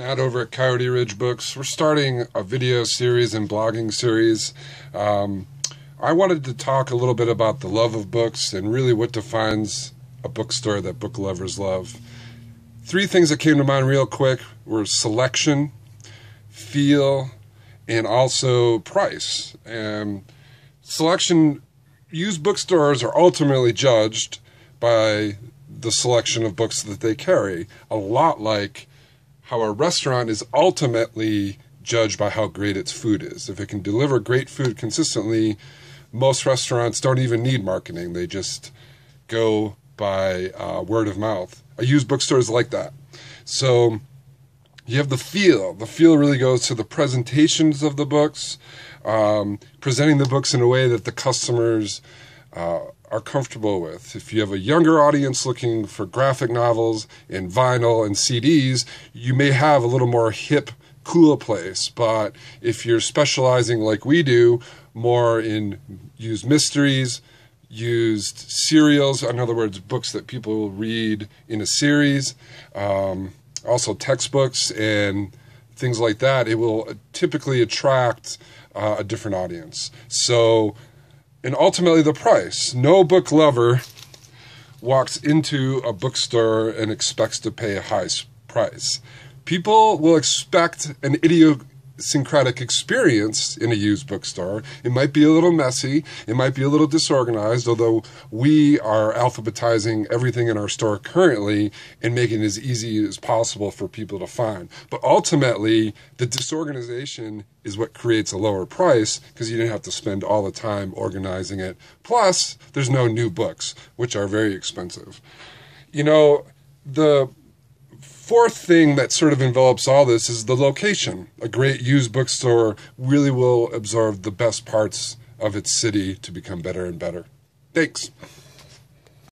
Matt over at Coyote Ridge Books. We're starting a video series and blogging series. Um, I wanted to talk a little bit about the love of books and really what defines a bookstore that book lovers love. Three things that came to mind real quick were selection, feel, and also price. And selection, used bookstores are ultimately judged by the selection of books that they carry, a lot like how a restaurant is ultimately judged by how great its food is. If it can deliver great food consistently, most restaurants don't even need marketing. They just go by uh, word of mouth. A used bookstore is like that. So you have the feel. The feel really goes to the presentations of the books, um, presenting the books in a way that the customers uh, are comfortable with. If you have a younger audience looking for graphic novels and vinyl and CDs, you may have a little more hip, cool place. But if you're specializing like we do, more in used mysteries, used serials, in other words, books that people will read in a series, um, also textbooks and things like that, it will typically attract uh, a different audience. So and ultimately the price. No book lover walks into a bookstore and expects to pay a high price. People will expect an idiot idiosyncratic experience in a used bookstore. It might be a little messy, it might be a little disorganized, although we are alphabetizing everything in our store currently and making it as easy as possible for people to find. But ultimately, the disorganization is what creates a lower price because you didn't have to spend all the time organizing it. Plus, there's no new books, which are very expensive. You know, the fourth thing that sort of envelops all this is the location. A great used bookstore really will absorb the best parts of its city to become better and better. Thanks.